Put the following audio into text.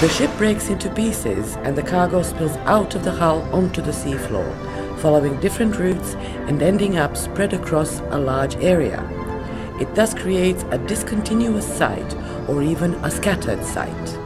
The ship breaks into pieces and the cargo spills out of the hull onto the seafloor, following different routes and ending up spread across a large area. It thus creates a discontinuous site or even a scattered site.